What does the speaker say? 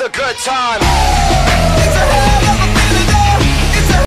a good time.